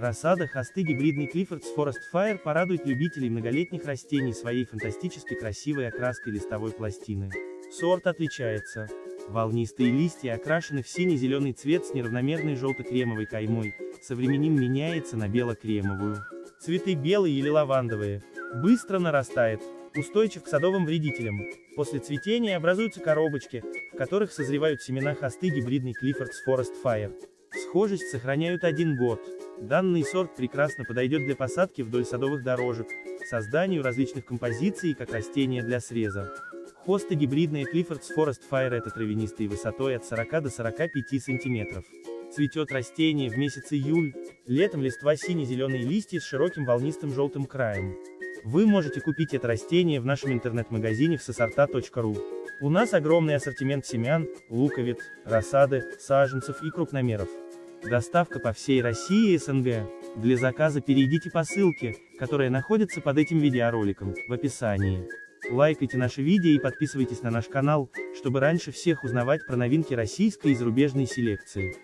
Рассада хосты гибридный Clifford's Forest Fire порадует любителей многолетних растений своей фантастически красивой окраской листовой пластины. Сорт отличается. Волнистые листья окрашены в синий-зеленый цвет с неравномерной желто-кремовой каймой, со временем меняется на бело-кремовую. Цветы белые или лавандовые. Быстро нарастает. Устойчив к садовым вредителям. После цветения образуются коробочки, в которых созревают семена хосты гибридный Clifford's Forest Fire. Схожесть сохраняют один год. Данный сорт прекрасно подойдет для посадки вдоль садовых дорожек, созданию различных композиций как растения для среза. Хосты гибридные Clifford's Forest Fire это травянистые высотой от 40 до 45 сантиметров. Цветет растение в месяц июль, летом листва сине-зеленые листья с широким волнистым желтым краем. Вы можете купить это растение в нашем интернет-магазине в сосорта.ру. У нас огромный ассортимент семян, луковиц, рассады, саженцев и крупномеров. Доставка по всей России и СНГ. Для заказа перейдите по ссылке, которая находится под этим видеороликом, в описании. Лайкайте наши видео и подписывайтесь на наш канал, чтобы раньше всех узнавать про новинки российской и зарубежной селекции.